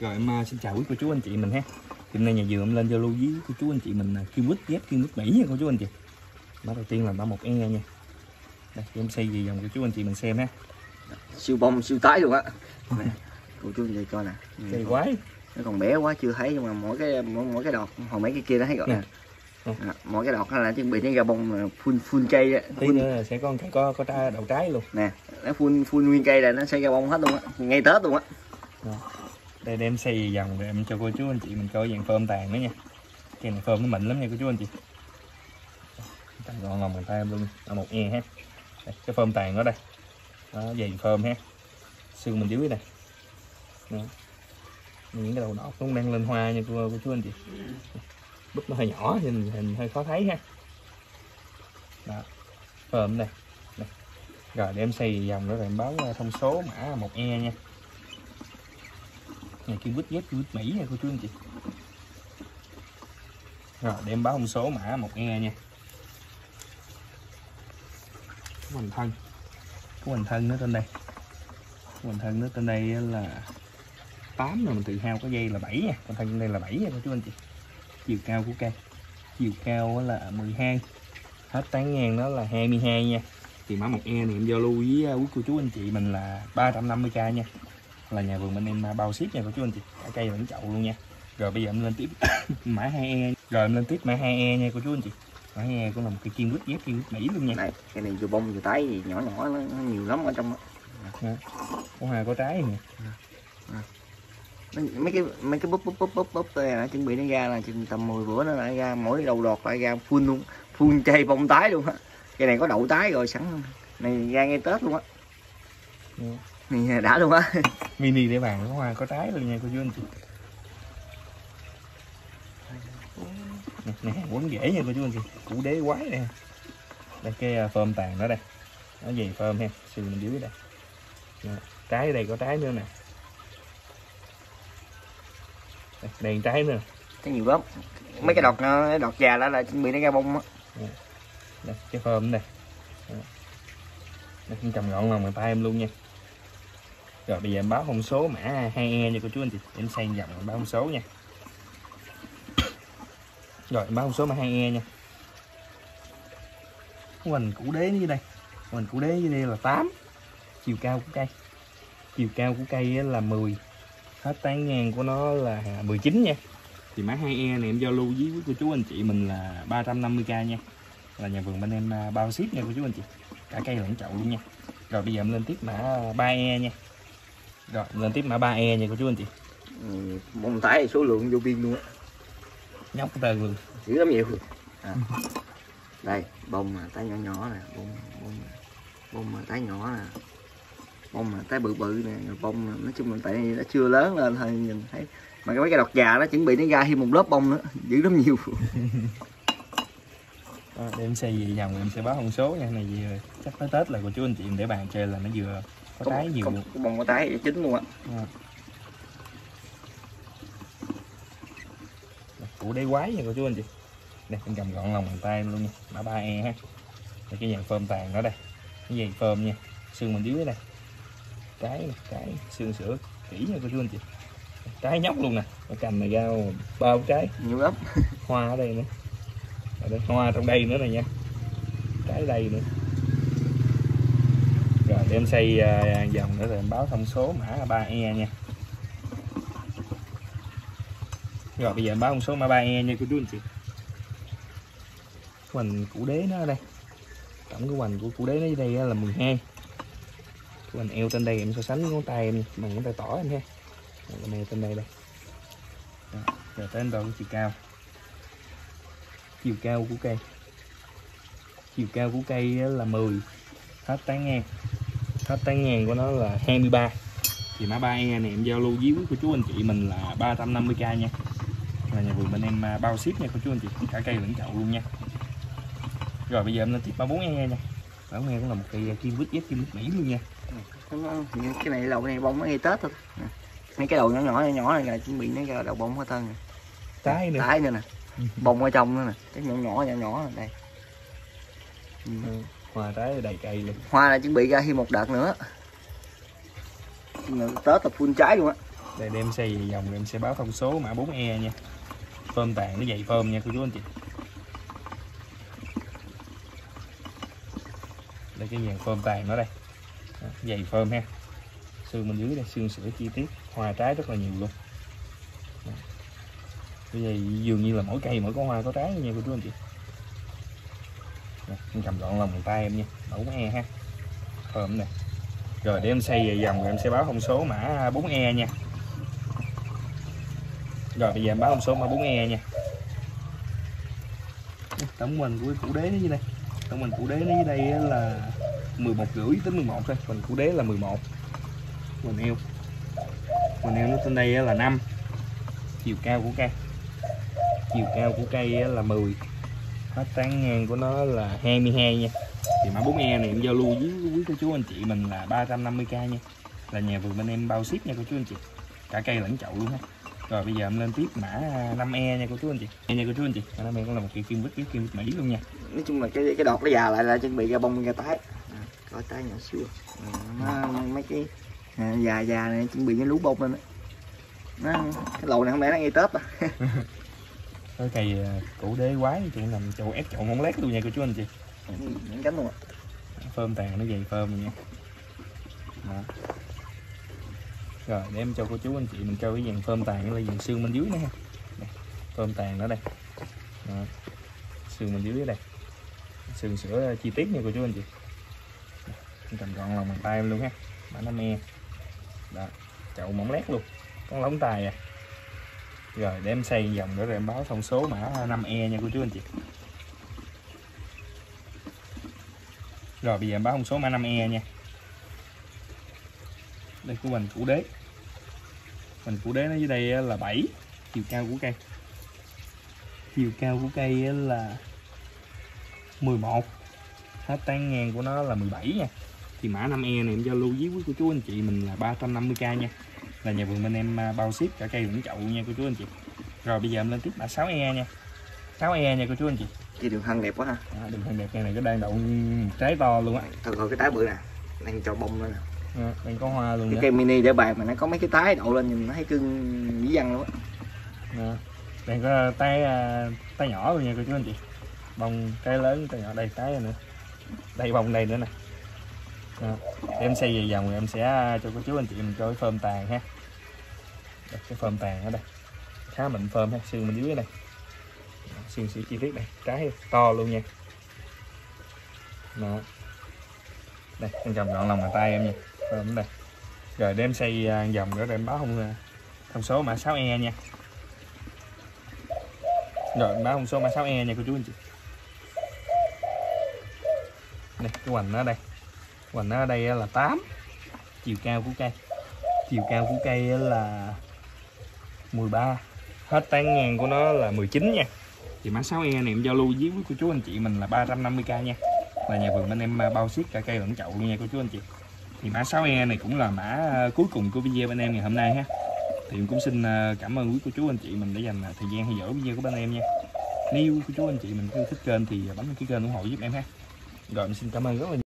rồi em uh, xin chào quý cô chú anh chị mình ha. Hôm nay nhà vườn em lên giao lưu với cô chú anh chị mình uh, kêu quýt ghép kêu quýt mỹ nha cô chú anh chị. Mã đầu tiên là mã một e nha. Đây em xây gì dòng cô chú anh chị mình xem ha. Siêu bông siêu tái luôn á. Cô chú anh chị coi nè. Cây quái. Nó còn bé quá chưa thấy nhưng mà mỗi cái mỗi, mỗi cái đọt hồi mấy cái kia nó thấy gọi Nè. à, mỗi cái đọt nó là chuẩn bị đến ra bông là phun phun cây á. Tí nữa là sẽ có có có trái đầu trái luôn. Nè nó phun phun nguyên cây là nó sẽ ra bông hết luôn á. Ngay tết luôn á đây để em xây dòng để em cho cô chú anh chị mình coi dạng phơm tàn nữa nha. Cái này phơm nó mịn lắm nha cô chú anh chị. Tàn ngon lòng bàn tay em luôn là một e ha. Đây, cái phơm tàn ở đây. Đó dày phơm ha. Xương mình dưới này, đó. những cái đầu nọc nó cũng đang lên hoa nha cô, cô chú anh chị. Búp nó hơi nhỏ thì hình, hơi khó thấy ha. Đó phơm này, rồi để em xây dòng đó rồi em báo thông số mã một e nha này kêu quýt kêu quýt mỹ nha cô chú anh chị. Rồi để em báo thông số mã một e nha. Có hình thân. Có hình thân nó trên đây. Có hình thân nó trên đây là 8 rồi mình tự hao có dây là 7 nha. Còn thân trên đây là 7 nha cô chú anh chị. Chiều cao của cây. Chiều cao là 12 hết tán ngang đó là 22 nha. Thì mã một e này em giao lưu với uh, quý cô chú anh chị mình là 350k nha là nhà vườn bên em uh, bao ship nha cô chú anh chị. Cả cây lẫn chậu luôn nha. Rồi bây giờ em lên tiếp. Mã 2e rồi em lên tiếp mã 2e nha cô chú anh chị. Mã 2e cũng là một cây kim quýt ghép kim quýt mỹ luôn nha. Này cái này vừa bông vừa tái gì nhỏ nhỏ nó, nó nhiều lắm ở trong đó. có hoa có trái nè? Mấy mấy cái mấy cái búp búp búp búp búp là chuẩn bị nó ra là chừng tầm 10 bữa nó lại ra mỗi đầu đọt lại ra phun luôn phun chay bông tái luôn á. Cái này có đậu tái rồi sẵn này ra ngay tết luôn á. Ừ. này đã luôn á mini để bàn có hoa có trái luôn nha cô chú anh chị nè, quấn dễ nha cô chú anh chị củ đế quái nè. Đây cái à, phơm tàn đó đây. Nó gì phơm ha? Bên dưới đây. Nè, trái ở đây có trái nữa nè. Đây, đây trái nữa. Cái nhiều lắm. Mấy cái đọt nó đọt già đó là chuẩn bị nó ra bông á. Cái phơm Đó. đây cầm gọn lòng bàn tay em luôn nha rồi, bây giờ em báo thông số mã 2E nha cô chú anh chị. Em sang dòng báo thông số nha. Rồi, em báo thông số mã 2E nha. Hoành củ đế như đây. Hoành củ đế như đây là 8 chiều cao của cây. Chiều cao của cây là 10 hết tán ngang của nó là 19 nha. Thì mã 2E này em giao lưu với quý cô chú anh chị mình là 350k nha. Là nhà vườn bên em à, bao ship nha cô chú anh chị. Cả cây lẫn chậu luôn nha. Rồi, bây giờ em lên tiếp mã 3E nha rồi em lên tiếp mã 3E nha cô chú anh chị. Ừ, bông tái thì số lượng vô biên luôn á. Nhóc tên luôn dữ lắm nhiều à. đây bông mà tái nhỏ nhỏ nè bông bông bông mà tái nhỏ nè. Bông mà tái bự bự nè bông mà, nói chung là tại nó chưa lớn lên thôi nhìn thấy. Mà cái mấy cái đọt già nó chuẩn bị nó ra thêm một lớp bông nữa dữ lắm nhiều. Để em xây gì dòng em sẽ báo thông số nha. Này vừa chắc tới tết là cô chú anh chị để bàn chơi là nó vừa có trái nhiều có, bông có tái chín luôn á. Đây, củ đế quái nha cô chú anh chị. Đây em cầm gọn lòng bàn tay luôn nha. Mã 3E ha. Đây cái dàn phơm tàn đó đây. Cái dàn phơm nha. Xương bên dưới đây. Nè trái. Xương sữa. Kỹ nha cô chú anh chị. Trái nhóc luôn nè. Cái cành này ra bao trái. Nhiều lắm. Hoa ở đây nữa. Ở đây hoa trong đây nữa này nha. Trái đây nữa em xây à, dòng nữa rồi em báo thông số mã 3E nha. Rồi bây giờ em báo thông số mã 3E nha cô chú anh chị hoành củ đế nó ở đây. Tổng cái hoành của củ đế nó ở đây là 12 cái hoành eo trên đây em so sánh với ngón tay em bằng ngón tay tỏ em ha. Rồi, eo trên đây đây. Đó, rồi tới đâu cái chiều cao. Chiều cao của cây. Chiều cao của cây là 10 hết tán ngang hết tán ngang của nó là 23 thì mã 3E này em giao lưu với quý cô chú anh chị mình là 350k nha. Là nhà vườn bên em à, bao ship nha cô chú anh chị. Cả cây lẫn chậu luôn nha. Rồi bây giờ em lên tiếp 34E nha. 34E cũng là một cây kim quýt ghép kim quýt Mỹ luôn nha. Cái này đầu này bông nó ngay tết thôi. Mấy cái đầu nhỏ nhỏ nhỏ nhỏ này là chuẩn bị nó ra đầu bông hết thân nè. trái nữa. Tái nữa nè. Bông ở trong nữa nè. Cái nhỏ nhỏ nhỏ nhỏ ở đây Ừ. Hoa trái đầy cây luôn. Hoa là chuẩn bị ra thêm một đợt nữa. Tết là phun trái luôn á. Đây đem xe về rồi em sẽ báo thông số mã 4E nha. Phơm tàn nó dày phơm nha cô chú anh chị. Đây cái dàn phơm tàn nó đây. Đó, dày phơm ha. Xương bên dưới đây xương sữa chi tiết. Hoa trái rất là nhiều luôn. Đó. bây giờ dường như là mỗi cây mỗi con hoa có trái nha cô chú anh chị em cầm gọn lòng bàn tay em nha. Mẫu e ha. Thơm nè. Rồi, để em xây về dòng rồi em sẽ báo thông số mã 4E nha. Rồi, bây giờ em báo thông số mã 4E nha. Tổng mình của củ đế nó dưới đây tổng mình củ đế nó dưới đây là 11 rưỡi tới 11 thôi. Mình củ đế là 11 mình eo mình eo nó trên đây là 5 chiều cao của cây. Chiều cao của cây là 10 hết tán ngang của nó là 22 nha. Thì mã 4E này em giao lưu với quý cô chú anh chị mình là 350k nha. Là nhà vườn bên em bao ship nha cô chú anh chị. Cả cây lẫn chậu luôn ha rồi bây giờ em lên tiếp mã 5E nha cô chú anh chị. Nha cô chú anh chị. Mã 5E cũng là một cây kim vít kim vít Mỹ luôn nha. Nói chung là cái cái đọt nó già lại là chuẩn bị ra bông ra tái. À, có tái nhỏ xíu. À, nó, mấy cái à, già già này chuẩn bị cái lú bông lên đó. nó cái lầu này không lẽ nó ngay tết à cái cây củ đế quái chị nằm chậu ép chậu ngón lét luôn nha cô chú anh chị. Những cánh luôn ạ. Phơm tàn nó dày phơm nha. Đó. rồi để em cho cô chú anh chị mình cho cái dàn phơm tàn là dàn xương bên dưới nữa ha phơm tàn ở đây. Đó. xương bên dưới đây. Xương sữa chi tiết nha cô chú anh chị. Cầm gọn lòng bàn tay em luôn ha. Mã năm e đó chậu mỏng lét luôn. Con lóng tài à rồi, để em xây vòng nữa rồi em báo thông số mã 5E nha cô chú anh chị. Rồi, bây giờ em báo thông số mã 5E nha. Đây của mình củ đế. Mình củ đế nó dưới đây là 7 Chiều cao của cây. Chiều cao của cây là 11 Hết tán ngang của nó là 17 nha. Thì mã 5E này em giao lưu với quý cô chú anh chị mình là 350k nha. Là nhà vườn bên em à, bao ship cả cây lẫn chậu nha cô chú anh chị. Rồi bây giờ em lên tiếp mã 6E nha. 6E nha cô chú anh chị. Cái đường thân đẹp quá ha. À, Đường hình đẹp này, này có đang đậu trái to luôn á. Thôi coi cái tái bự nè đang cho bông lên nè. À, Đang có hoa luôn cái cây mini để bàn mà nó có mấy cái tái đậu lên nhìn nó thấy cưng dí văn luôn á. À, Đang có trái à, trái nhỏ luôn nha cô chú anh chị. Bông trái lớn trái nhỏ đây trái nữa. Đây bông đây nữa nè à, em xây về vòng em sẽ à, cho cô chú anh chị mình cho cái phơm tàn ha. Đây, cái phơm tàn ở đây. Khá mịn phơm ha xương bên dưới đây. Xương xỉ chi tiết đây trái to luôn nha. Đó. Đây em chồng gọn lòng bàn tay em nha. Phơm đây. Rồi đem xây à, vòng nữa để em báo thông à, thông số mã 6E nha. Rồi báo thông số mã 6E nha cô chú anh chị. Đây cái hoành nó đây hoành nó ở đây là 8 chiều cao của cây. Chiều cao của cây là 13 hết tán ngang của nó là 19 nha. Thì mã 6E này em giao lưu với quý cô chú anh chị mình là 350k nha. Là nhà vườn bên em à, bao ship cả cây lẫn chậu nha cô chú anh chị. Thì mã 6E này cũng là mã à, cuối cùng của video bên em ngày hôm nay ha. Thì em cũng xin à, cảm ơn quý cô chú anh chị mình đã dành thời gian theo dõi video của bên em nha. Nếu cô chú anh chị mình yêu thích kênh thì bấm đăng ký kênh ủng hộ giúp em ha. Rồi, em xin cảm ơn rất là nhiều.